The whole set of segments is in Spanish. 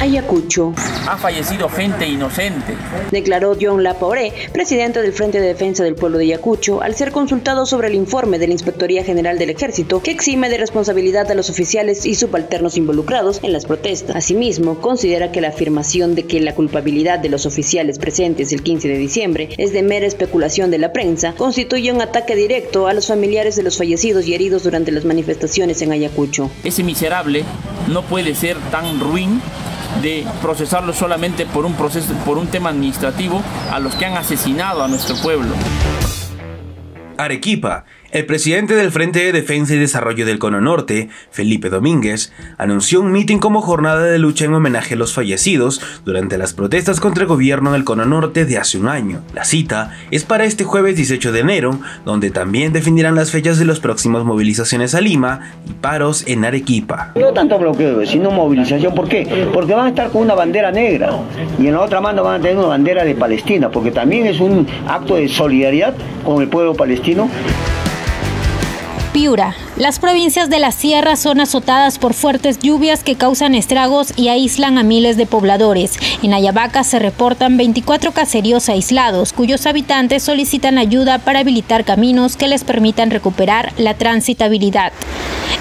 Ayacucho. Ha fallecido gente inocente. Declaró John Laporé, presidente del Frente de Defensa del Pueblo de Ayacucho, al ser consultado sobre el informe de la Inspectoría General del Ejército que exime de responsabilidad a los oficiales y subalternos involucrados en las protestas. Asimismo, considera que la afirmación de que la culpabilidad de los oficiales presentes el 15 de diciembre es de mera especulación de la prensa constituye un ataque directo a los familiares de los fallecidos y heridos durante las manifestaciones en Ayacucho. Ese miserable no puede ser tan ruin de procesarlo solamente por un proceso, por un tema administrativo a los que han asesinado a nuestro pueblo. Arequipa el presidente del Frente de Defensa y Desarrollo del Cono Norte, Felipe Domínguez, anunció un mitin como jornada de lucha en homenaje a los fallecidos durante las protestas contra el gobierno del Cono Norte de hace un año. La cita es para este jueves 18 de enero, donde también definirán las fechas de las próximas movilizaciones a Lima y paros en Arequipa. No tanto bloqueo, sino movilización. ¿Por qué? Porque van a estar con una bandera negra y en la otra mano van a tener una bandera de Palestina, porque también es un acto de solidaridad con el pueblo palestino. Las provincias de la sierra son azotadas por fuertes lluvias que causan estragos y aíslan a miles de pobladores. En Ayabaca se reportan 24 caseríos aislados, cuyos habitantes solicitan ayuda para habilitar caminos que les permitan recuperar la transitabilidad.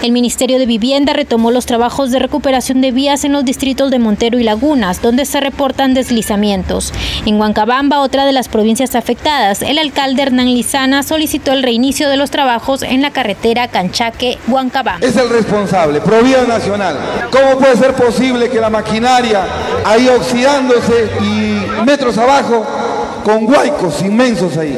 El Ministerio de Vivienda retomó los trabajos de recuperación de vías en los distritos de Montero y Lagunas, donde se reportan deslizamientos. En Huancabamba, otra de las provincias afectadas, el alcalde Hernán Lizana solicitó el reinicio de los trabajos en la carretera Canchaque-Huancabamba. Es el responsable, Provida Nacional. ¿Cómo puede ser posible que la maquinaria ahí oxidándose y metros abajo con huaicos inmensos ahí?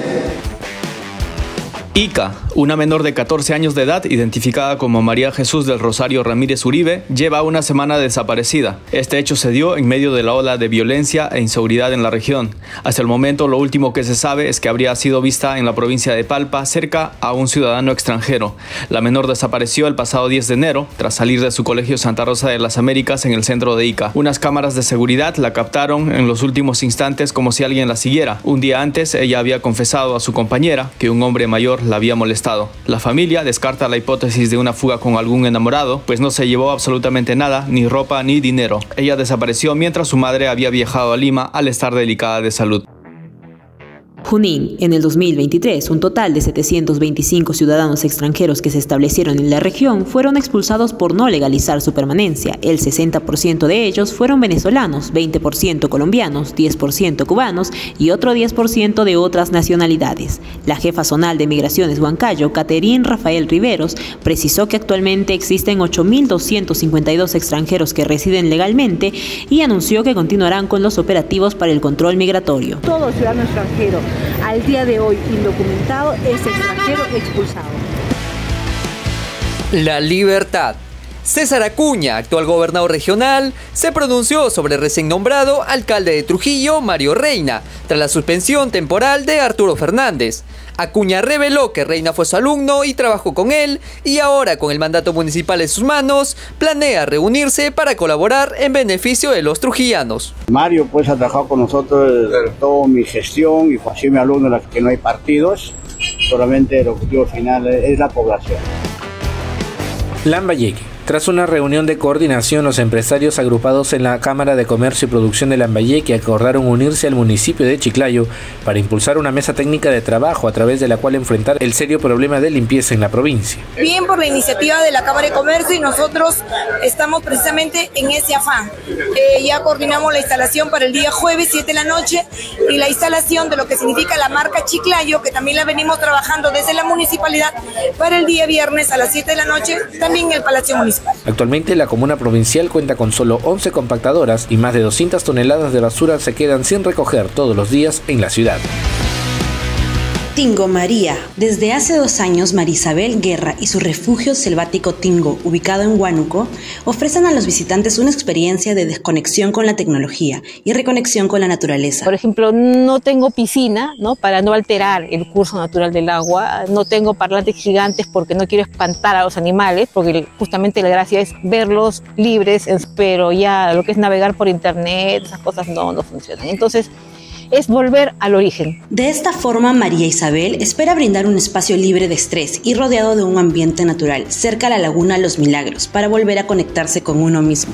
Ica, una menor de 14 años de edad, identificada como María Jesús del Rosario Ramírez Uribe, lleva una semana desaparecida. Este hecho se dio en medio de la ola de violencia e inseguridad en la región. Hasta el momento, lo último que se sabe es que habría sido vista en la provincia de Palpa, cerca a un ciudadano extranjero. La menor desapareció el pasado 10 de enero, tras salir de su colegio Santa Rosa de las Américas en el centro de Ica. Unas cámaras de seguridad la captaron en los últimos instantes como si alguien la siguiera. Un día antes, ella había confesado a su compañera que un hombre mayor la había molestado. La familia descarta la hipótesis de una fuga con algún enamorado, pues no se llevó absolutamente nada, ni ropa ni dinero. Ella desapareció mientras su madre había viajado a Lima al estar delicada de salud. Junín, en el 2023, un total de 725 ciudadanos extranjeros que se establecieron en la región fueron expulsados por no legalizar su permanencia. El 60% de ellos fueron venezolanos, 20% colombianos, 10% cubanos y otro 10% de otras nacionalidades. La jefa zonal de Migraciones Huancayo, Caterín Rafael Riveros, precisó que actualmente existen 8.252 extranjeros que residen legalmente y anunció que continuarán con los operativos para el control migratorio. Todo ciudadano extranjero al día de hoy indocumentado es extranjero expulsado. La libertad. César Acuña, actual gobernador regional, se pronunció sobre el recién nombrado alcalde de Trujillo, Mario Reina, tras la suspensión temporal de Arturo Fernández. Acuña reveló que Reina fue su alumno y trabajó con él, y ahora con el mandato municipal en sus manos, planea reunirse para colaborar en beneficio de los trujillanos. Mario pues ha trabajado con nosotros en toda mi gestión y fue así mi alumno que no hay partidos, solamente el objetivo final es la población. Lambayeque. Tras una reunión de coordinación, los empresarios agrupados en la Cámara de Comercio y Producción de Lambayeque acordaron unirse al municipio de Chiclayo para impulsar una mesa técnica de trabajo a través de la cual enfrentar el serio problema de limpieza en la provincia. Bien por la iniciativa de la Cámara de Comercio y nosotros estamos precisamente en ese afán. Eh, ya coordinamos la instalación para el día jueves 7 de la noche y la instalación de lo que significa la marca Chiclayo, que también la venimos trabajando desde la municipalidad para el día viernes a las 7 de la noche, también en el Palacio Municipal. Actualmente la comuna provincial cuenta con solo 11 compactadoras y más de 200 toneladas de basura se quedan sin recoger todos los días en la ciudad. Tingo María. Desde hace dos años, Marisabel Guerra y su refugio selvático Tingo, ubicado en Huánuco, ofrecen a los visitantes una experiencia de desconexión con la tecnología y reconexión con la naturaleza. Por ejemplo, no tengo piscina, ¿no? Para no alterar el curso natural del agua. No tengo parlantes gigantes porque no quiero espantar a los animales, porque justamente la gracia es verlos libres, pero ya lo que es navegar por internet, esas cosas no, no funcionan. Entonces, es volver al origen. De esta forma, María Isabel espera brindar un espacio libre de estrés y rodeado de un ambiente natural, cerca a la laguna Los Milagros, para volver a conectarse con uno mismo.